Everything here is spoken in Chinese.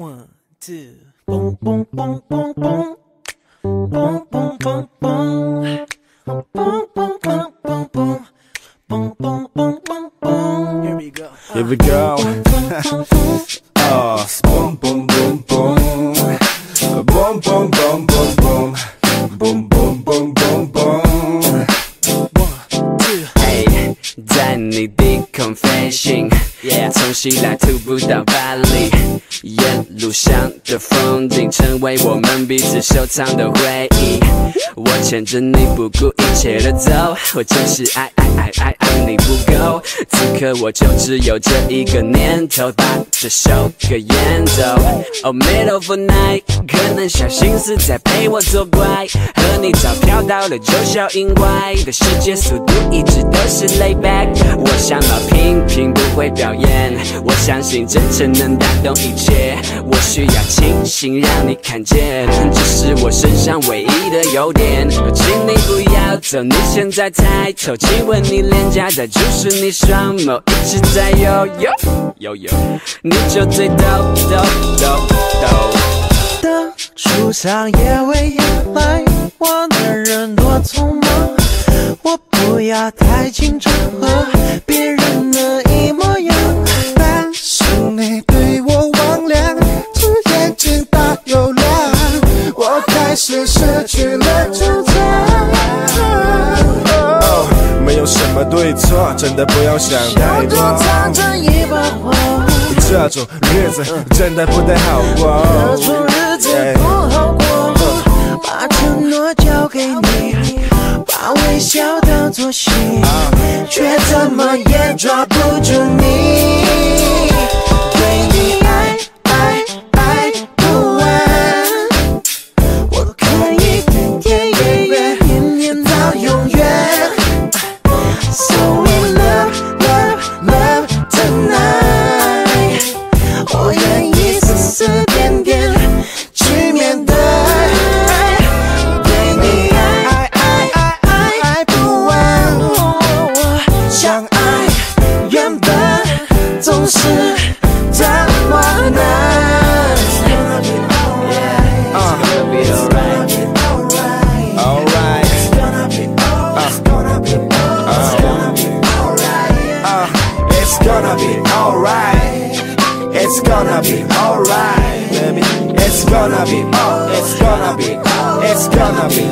One, two, boom, boom, boom, boom, boom. Boom, boom, boom, boom. Boom, boom, boom, boom, boom. Boom, boom, boom, boom, boom. Here we go. Here we go. Oh, boom, 在你的 confession，从希腊徒步到巴黎，沿路上的风景成为我们彼此收藏的回忆。我牵着你不顾一切的走，我就是爱爱爱爱爱你不够。此刻我就只有这一个念头，把这首歌演奏。Oh middle of the night，可能小心思在陪我作怪，和你早飘到了九霄云外的世界，速度一直都是 lay back。我想要频频不会表演，我相信真诚能打动一切。我需要清醒让你看见，这是我身上唯一的优点。请你不要走，你现在抬头，亲吻你脸颊，再注视你双眸，一直在游游游游，你就最逗逗逗逗。的树上也未迎来，我的人多匆忙，我不要太紧张，么对错，真的不要想太多。藏着一把火，这种日子真的不太好过。这种日子不好过。把承诺交给你，把微笑当作信，却怎么也抓不住你。Uh, it's gonna be alright. It's gonna be alright, baby. It's gonna be, oh, it's gonna be, uh, it's gonna be.